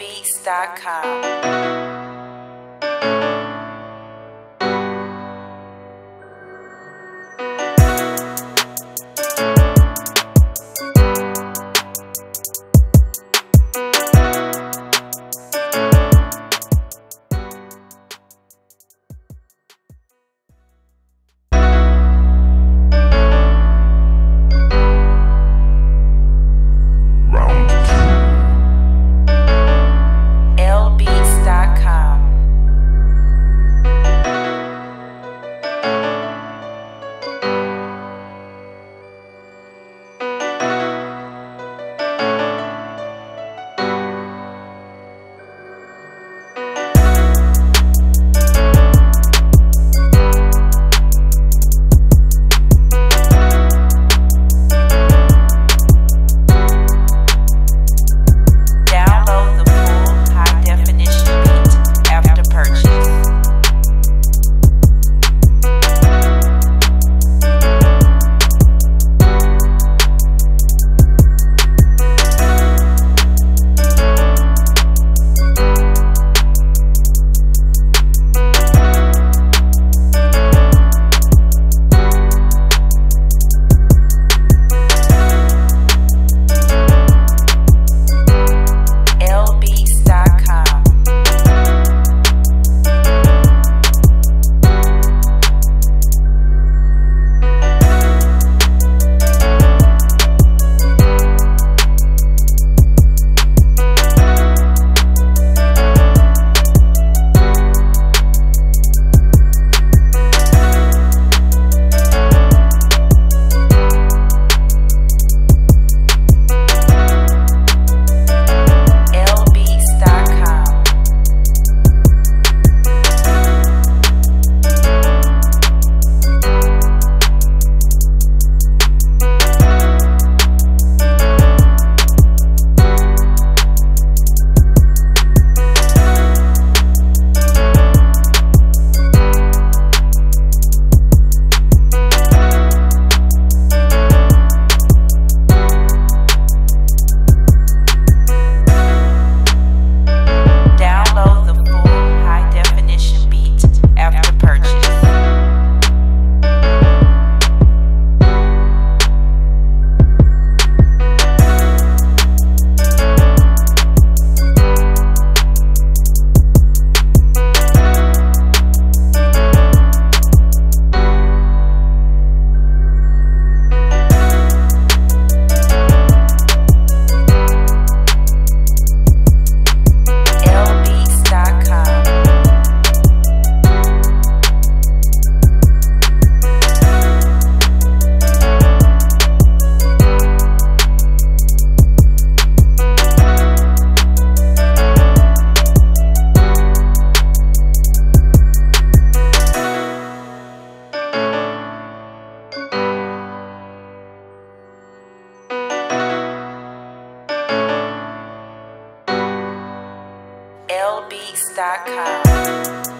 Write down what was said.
lbeats.com. lbeats.com.